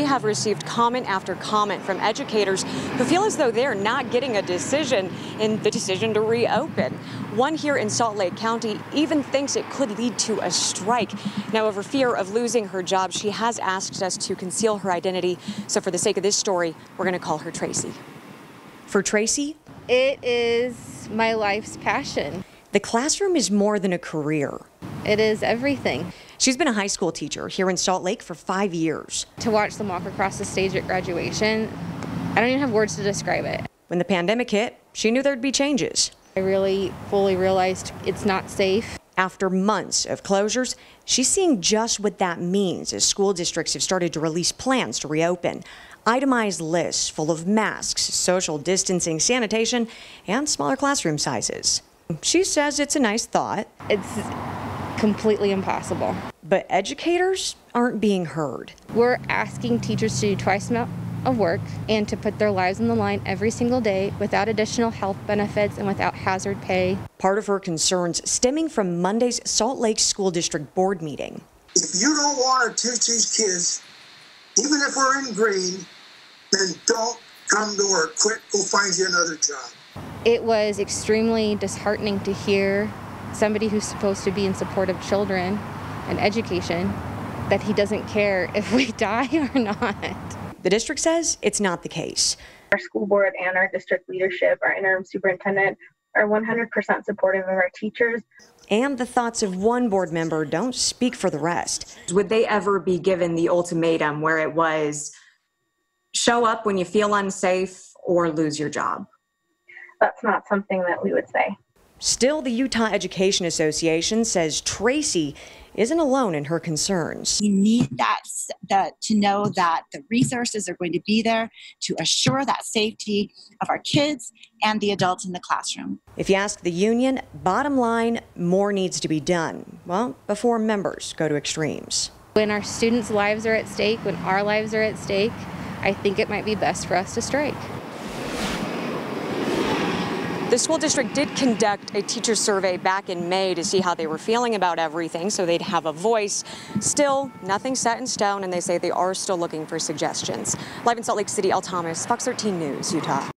We have received comment after comment from educators who feel as though they're not getting a decision in the decision to reopen. One here in Salt Lake County even thinks it could lead to a strike. Now, over fear of losing her job, she has asked us to conceal her identity. So, for the sake of this story, we're going to call her Tracy. For Tracy, it is my life's passion. The classroom is more than a career. It is everything. She's been a high school teacher here in Salt Lake for five years. To watch them walk across the stage at graduation, I don't even have words to describe it. When the pandemic hit, she knew there'd be changes. I really fully realized it's not safe. After months of closures, she's seeing just what that means as school districts have started to release plans to reopen. Itemized lists full of masks, social distancing, sanitation, and smaller classroom sizes. She says it's a nice thought. It's completely impossible. But educators aren't being heard. We're asking teachers to do twice the amount of work and to put their lives on the line every single day without additional health benefits and without hazard pay. Part of her concerns stemming from Monday's Salt Lake School District Board meeting. If you don't want to teach these kids, even if we're in green, then don't come to work. Quit, go find you another job. It was extremely disheartening to hear somebody who's supposed to be in support of children and education that he doesn't care if we die or not. The district says it's not the case. Our school board and our district leadership, our interim superintendent, are 100% supportive of our teachers. And the thoughts of one board member don't speak for the rest. Would they ever be given the ultimatum where it was show up when you feel unsafe or lose your job? That's not something that we would say. Still, the Utah Education Association says Tracy isn't alone in her concerns. We need that, that to know that the resources are going to be there to assure that safety of our kids and the adults in the classroom. If you ask the union, bottom line, more needs to be done. Well, before members go to extremes. When our students' lives are at stake, when our lives are at stake, I think it might be best for us to strike. The school district did conduct a teacher survey back in May to see how they were feeling about everything so they'd have a voice. Still, nothing set in stone, and they say they are still looking for suggestions. Live in Salt Lake City, El Thomas, Fox 13 News, Utah.